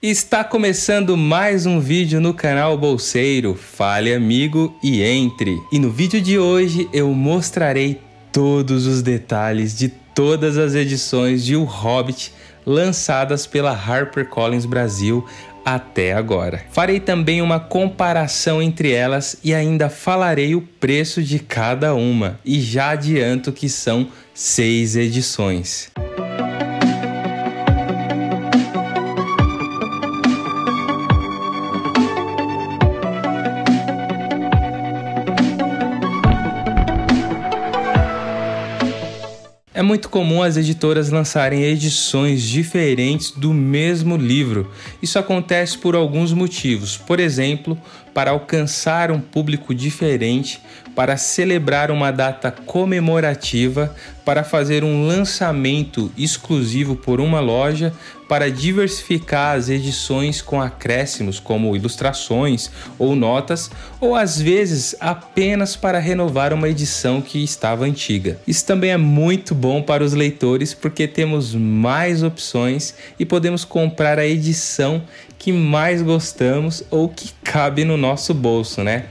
Está começando mais um vídeo no canal Bolseiro. Fale amigo e entre. E no vídeo de hoje eu mostrarei todos os detalhes de todas as edições de O Hobbit lançadas pela HarperCollins Brasil até agora. Farei também uma comparação entre elas e ainda falarei o preço de cada uma. E já adianto que são seis edições. É muito comum as editoras lançarem edições diferentes do mesmo livro. Isso acontece por alguns motivos. Por exemplo, para alcançar um público diferente, para celebrar uma data comemorativa, para fazer um lançamento exclusivo por uma loja, para diversificar as edições com acréscimos como ilustrações ou notas, ou às vezes apenas para renovar uma edição que estava antiga. Isso também é muito bom para os leitores porque temos mais opções e podemos comprar a edição que mais gostamos ou que cabe no nosso bolso, né?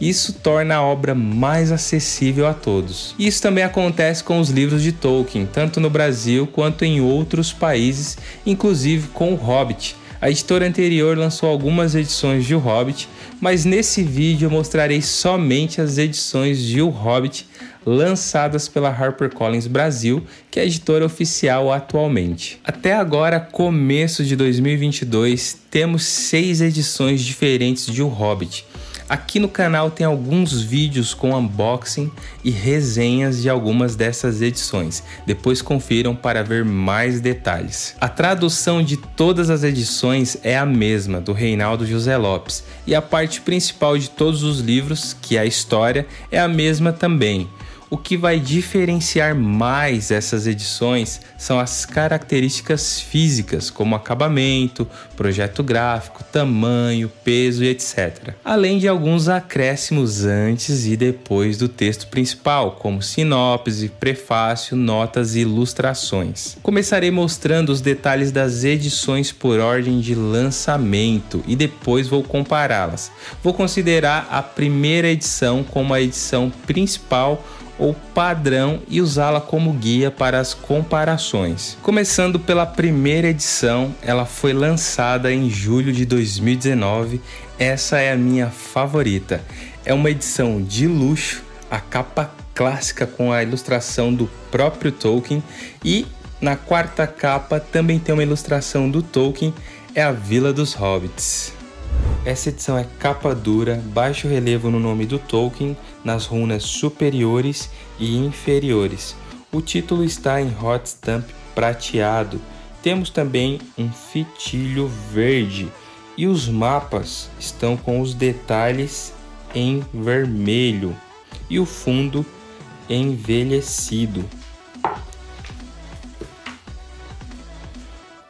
Isso torna a obra mais acessível a todos. Isso também acontece com os livros de Tolkien, tanto no Brasil quanto em outros países, inclusive com o Hobbit. A editora anterior lançou algumas edições de O Hobbit, mas nesse vídeo eu mostrarei somente as edições de O Hobbit lançadas pela HarperCollins Brasil, que é a editora oficial atualmente. Até agora, começo de 2022, temos seis edições diferentes de O Hobbit. Aqui no canal tem alguns vídeos com unboxing e resenhas de algumas dessas edições. Depois confiram para ver mais detalhes. A tradução de todas as edições é a mesma, do Reinaldo José Lopes, e a parte principal de todos os livros, que é a história, é a mesma também. O que vai diferenciar mais essas edições são as características físicas, como acabamento, projeto gráfico, tamanho, peso e etc. Além de alguns acréscimos antes e depois do texto principal, como sinopse, prefácio, notas e ilustrações. Começarei mostrando os detalhes das edições por ordem de lançamento e depois vou compará-las. Vou considerar a primeira edição como a edição principal ou padrão e usá-la como guia para as comparações. Começando pela primeira edição, ela foi lançada em julho de 2019. Essa é a minha favorita. É uma edição de luxo, a capa clássica com a ilustração do próprio Tolkien e na quarta capa também tem uma ilustração do Tolkien, é a Vila dos Hobbits. Essa edição é capa dura, baixo relevo no nome do Tolkien, nas runas superiores e inferiores. O título está em hot stamp prateado. Temos também um fitilho verde e os mapas estão com os detalhes em vermelho e o fundo envelhecido.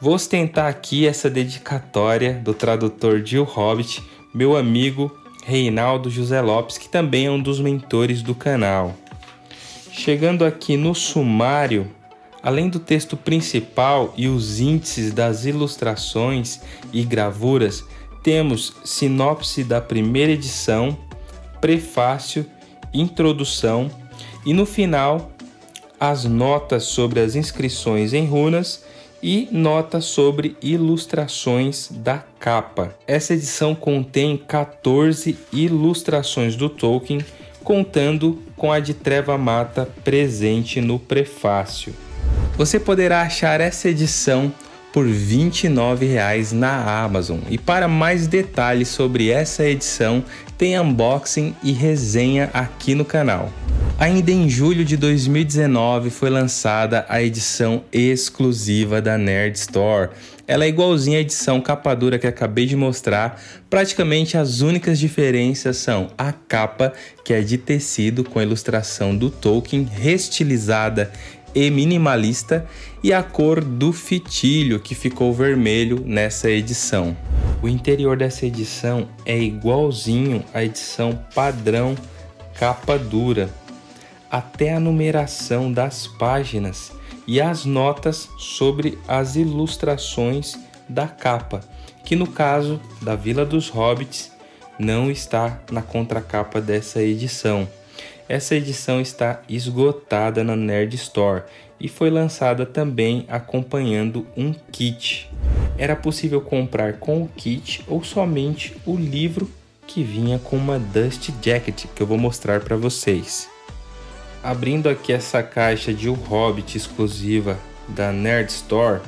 Vou ostentar aqui essa dedicatória do tradutor O Hobbit, meu amigo Reinaldo José Lopes, que também é um dos mentores do canal. Chegando aqui no sumário, além do texto principal e os índices das ilustrações e gravuras, temos sinopse da primeira edição, prefácio, introdução e no final as notas sobre as inscrições em runas e nota sobre ilustrações da capa. Essa edição contém 14 ilustrações do Tolkien, contando com a de Treva Mata presente no prefácio. Você poderá achar essa edição por R$ 29,00 na Amazon. E para mais detalhes sobre essa edição, tem unboxing e resenha aqui no canal. Ainda em julho de 2019 foi lançada a edição exclusiva da Nerd Store. Ela é igualzinha à edição capa dura que acabei de mostrar. Praticamente as únicas diferenças são a capa, que é de tecido com a ilustração do Tolkien restilizada e minimalista, e a cor do fitilho que ficou vermelho nessa edição. O interior dessa edição é igualzinho à edição padrão capa dura até a numeração das páginas e as notas sobre as ilustrações da capa, que no caso da Vila dos Hobbits não está na contracapa dessa edição. Essa edição está esgotada na Nerd Store e foi lançada também acompanhando um kit. Era possível comprar com o kit ou somente o livro que vinha com uma Dust Jacket que eu vou mostrar para vocês. Abrindo aqui essa caixa de O Hobbit exclusiva da Nerd Store,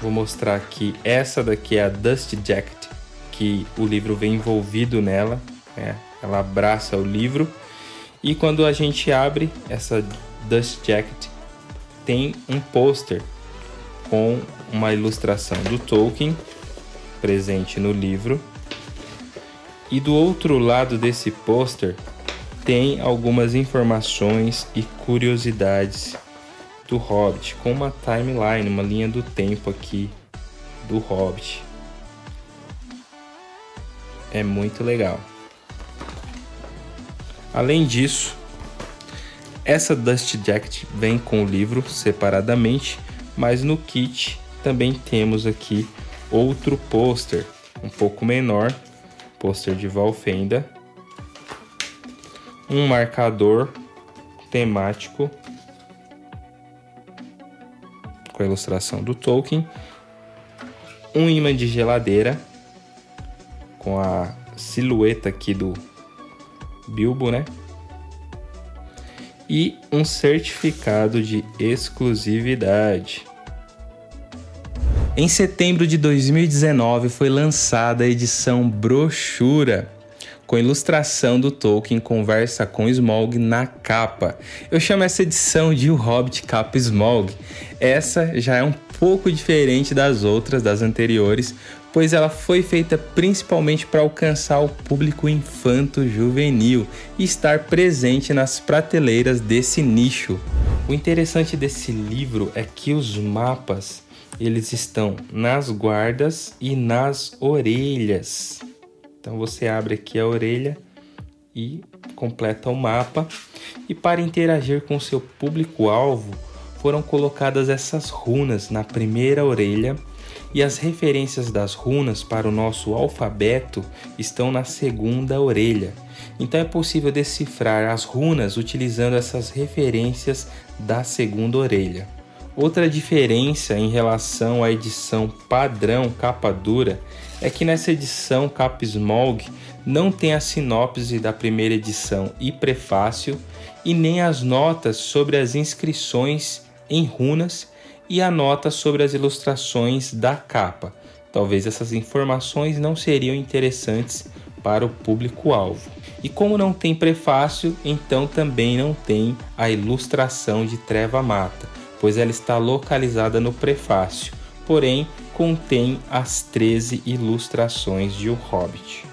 vou mostrar aqui essa daqui é a Dust Jacket que o livro vem envolvido nela, né? ela abraça o livro e quando a gente abre essa Dust Jacket tem um pôster com uma ilustração do Tolkien presente no livro e do outro lado desse pôster tem algumas informações e curiosidades do Hobbit, com uma timeline, uma linha do tempo aqui do Hobbit. É muito legal. Além disso, essa Dust Jacket vem com o livro separadamente, mas no kit também temos aqui outro pôster, um pouco menor, pôster de Valfenda, um marcador temático com a ilustração do Tolkien, um imã de geladeira com a silhueta aqui do Bilbo, né? E um certificado de exclusividade. Em setembro de 2019 foi lançada a edição brochura com ilustração do Tolkien conversa com Smaug na capa. Eu chamo essa edição de O Hobbit Capa Smaug. Essa já é um pouco diferente das outras, das anteriores, pois ela foi feita principalmente para alcançar o público infanto-juvenil e estar presente nas prateleiras desse nicho. O interessante desse livro é que os mapas eles estão nas guardas e nas orelhas. Então você abre aqui a orelha e completa o mapa. E para interagir com seu público-alvo, foram colocadas essas runas na primeira orelha e as referências das runas para o nosso alfabeto estão na segunda orelha. Então é possível decifrar as runas utilizando essas referências da segunda orelha. Outra diferença em relação à edição padrão capa dura é que nessa edição capa Smog não tem a sinopse da primeira edição e prefácio e nem as notas sobre as inscrições em runas e a nota sobre as ilustrações da capa. Talvez essas informações não seriam interessantes para o público-alvo. E como não tem prefácio, então também não tem a ilustração de Treva Mata pois ela está localizada no prefácio, porém contém as 13 ilustrações de O Hobbit.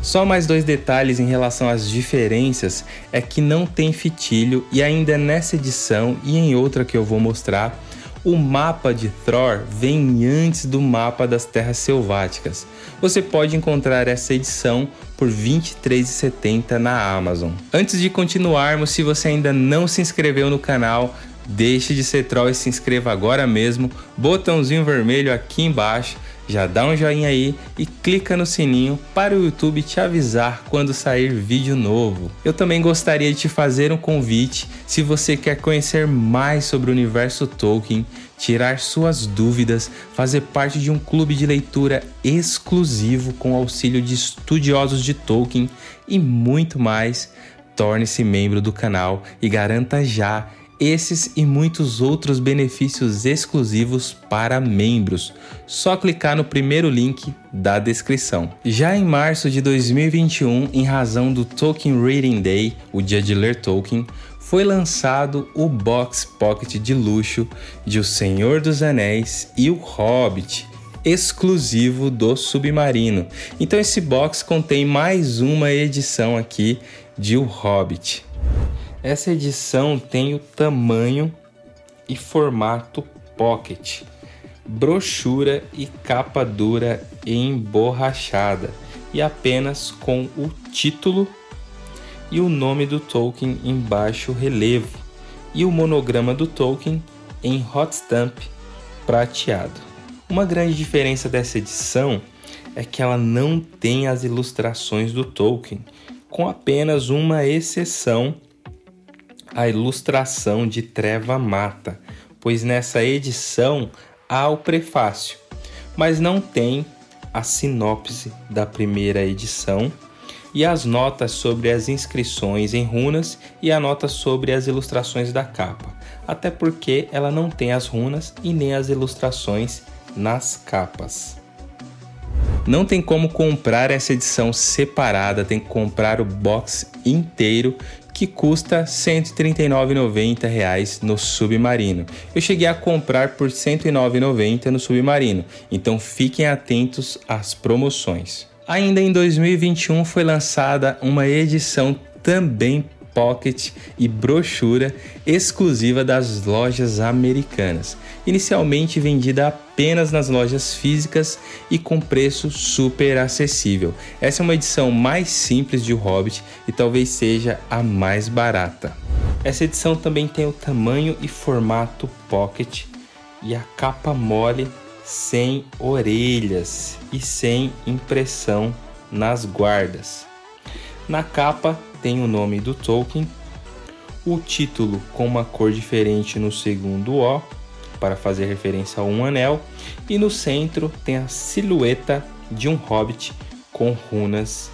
Só mais dois detalhes em relação às diferenças é que não tem fitilho e ainda nessa edição e em outra que eu vou mostrar, o mapa de Thor vem antes do mapa das Terras Selváticas. Você pode encontrar essa edição por R$ 23,70 na Amazon. Antes de continuarmos, se você ainda não se inscreveu no canal, Deixe de ser troll e se inscreva agora mesmo, botãozinho vermelho aqui embaixo, já dá um joinha aí e clica no sininho para o YouTube te avisar quando sair vídeo novo. Eu também gostaria de te fazer um convite se você quer conhecer mais sobre o universo Tolkien, tirar suas dúvidas, fazer parte de um clube de leitura exclusivo com auxílio de estudiosos de Tolkien e muito mais. Torne-se membro do canal e garanta já esses e muitos outros benefícios exclusivos para membros. Só clicar no primeiro link da descrição. Já em março de 2021, em razão do Tolkien Reading Day, o dia de ler Tolkien, foi lançado o box pocket de luxo de O Senhor dos Anéis e O Hobbit, exclusivo do Submarino. Então esse box contém mais uma edição aqui de O Hobbit. Essa edição tem o tamanho e formato pocket, brochura e capa dura emborrachada e apenas com o título e o nome do Tolkien em baixo relevo e o monograma do Tolkien em hot stamp prateado. Uma grande diferença dessa edição é que ela não tem as ilustrações do Tolkien, com apenas uma exceção, a ilustração de Treva Mata, pois nessa edição há o prefácio, mas não tem a sinopse da primeira edição e as notas sobre as inscrições em runas e a nota sobre as ilustrações da capa, até porque ela não tem as runas e nem as ilustrações nas capas. Não tem como comprar essa edição separada, tem que comprar o box inteiro que custa R$ 139,90 no Submarino. Eu cheguei a comprar por R$ 109,90 no Submarino, então fiquem atentos às promoções. Ainda em 2021 foi lançada uma edição também pocket e brochura exclusiva das lojas americanas, inicialmente vendida apenas nas lojas físicas e com preço super acessível. Essa é uma edição mais simples de O Hobbit e talvez seja a mais barata. Essa edição também tem o tamanho e formato pocket e a capa mole sem orelhas e sem impressão nas guardas. Na capa tem o nome do Tolkien, o título com uma cor diferente no segundo O, para fazer referência a um anel, e no centro tem a silhueta de um hobbit com runas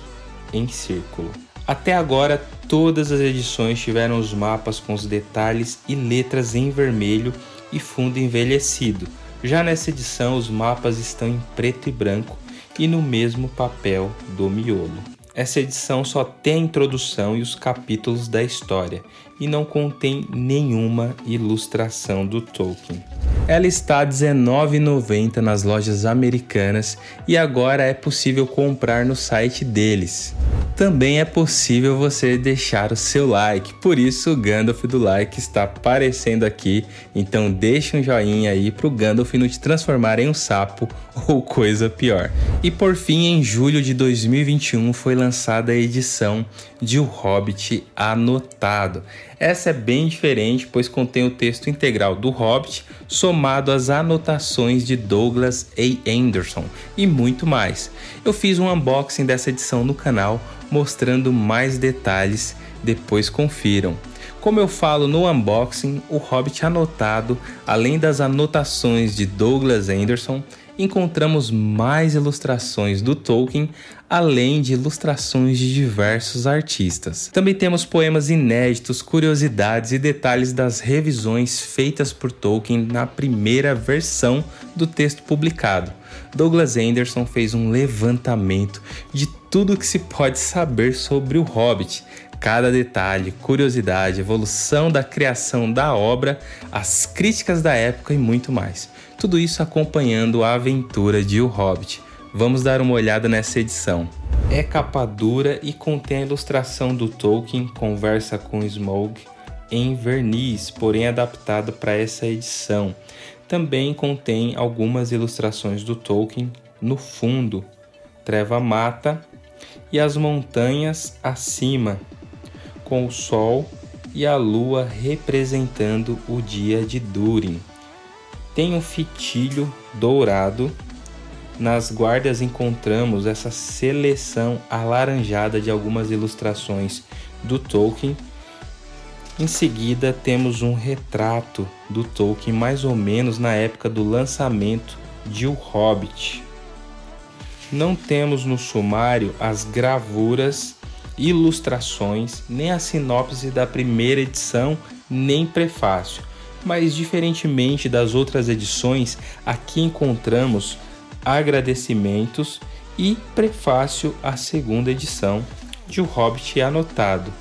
em círculo. Até agora, todas as edições tiveram os mapas com os detalhes e letras em vermelho e fundo envelhecido. Já nessa edição, os mapas estão em preto e branco e no mesmo papel do miolo. Essa edição só tem a introdução e os capítulos da história e não contém nenhuma ilustração do Tolkien. Ela está a R$19,90 nas lojas americanas e agora é possível comprar no site deles também é possível você deixar o seu like. Por isso o Gandalf do like está aparecendo aqui. Então deixe um joinha aí para o Gandalf não te transformar em um sapo ou coisa pior. E por fim, em julho de 2021 foi lançada a edição de O Hobbit Anotado. Essa é bem diferente, pois contém o texto integral do Hobbit, somado às anotações de Douglas A. Anderson e muito mais. Eu fiz um unboxing dessa edição no canal, mostrando mais detalhes, depois confiram. Como eu falo no unboxing, o Hobbit anotado, além das anotações de Douglas Anderson, encontramos mais ilustrações do Tolkien, além de ilustrações de diversos artistas. Também temos poemas inéditos, curiosidades e detalhes das revisões feitas por Tolkien na primeira versão do texto publicado. Douglas Anderson fez um levantamento de tudo o que se pode saber sobre o Hobbit, cada detalhe, curiosidade, evolução da criação da obra, as críticas da época e muito mais. Tudo isso acompanhando a aventura de O Hobbit. Vamos dar uma olhada nessa edição. É capa dura e contém a ilustração do Tolkien Conversa com Smaug em verniz, porém adaptado para essa edição. Também contém algumas ilustrações do Tolkien no fundo, Treva Mata e as montanhas acima, com o Sol e a Lua representando o dia de Durin. Tem um fitilho dourado. Nas guardas encontramos essa seleção alaranjada de algumas ilustrações do Tolkien. Em seguida, temos um retrato do Tolkien mais ou menos na época do lançamento de O Hobbit. Não temos no sumário as gravuras ilustrações, nem a sinopse da primeira edição, nem prefácio. Mas, diferentemente das outras edições, aqui encontramos agradecimentos e prefácio à segunda edição de O Hobbit Anotado.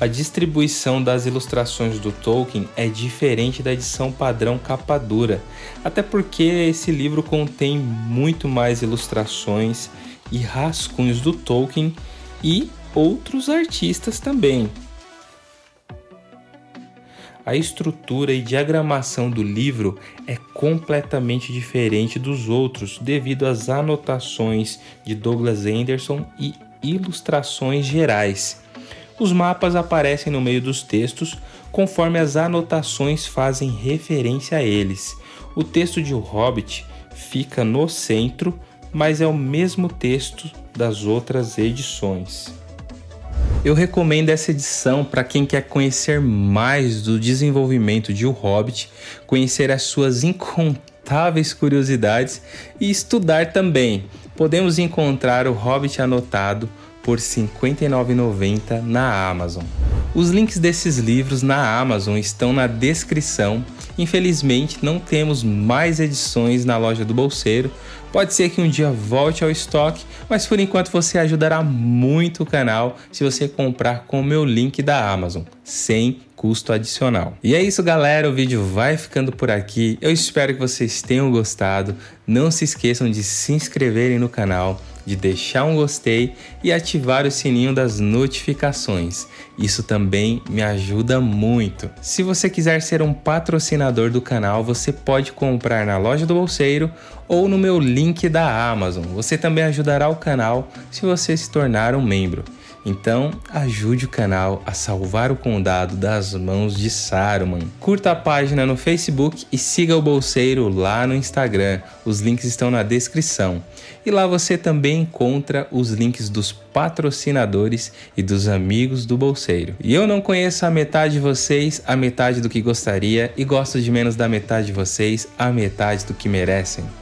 A distribuição das ilustrações do Tolkien é diferente da edição padrão capa dura, até porque esse livro contém muito mais ilustrações e rascunhos do Tolkien e outros artistas também. A estrutura e diagramação do livro é completamente diferente dos outros devido às anotações de Douglas Anderson e ilustrações gerais. Os mapas aparecem no meio dos textos conforme as anotações fazem referência a eles. O texto de O Hobbit fica no centro, mas é o mesmo texto das outras edições. Eu recomendo essa edição para quem quer conhecer mais do desenvolvimento de O Hobbit, conhecer as suas incontáveis curiosidades e estudar também. Podemos encontrar O Hobbit anotado por R$ 59,90 na Amazon. Os links desses livros na Amazon estão na descrição. Infelizmente, não temos mais edições na loja do Bolseiro. Pode ser que um dia volte ao estoque, mas por enquanto você ajudará muito o canal se você comprar com o meu link da Amazon, sem custo adicional. E é isso, galera. O vídeo vai ficando por aqui. Eu espero que vocês tenham gostado. Não se esqueçam de se inscreverem no canal de deixar um gostei e ativar o sininho das notificações. Isso também me ajuda muito. Se você quiser ser um patrocinador do canal, você pode comprar na loja do Bolseiro ou no meu link da Amazon. Você também ajudará o canal se você se tornar um membro. Então, ajude o canal a salvar o condado das mãos de Saruman. Curta a página no Facebook e siga o Bolseiro lá no Instagram. Os links estão na descrição. E lá você também encontra os links dos patrocinadores e dos amigos do Bolseiro. E eu não conheço a metade de vocês, a metade do que gostaria, e gosto de menos da metade de vocês, a metade do que merecem.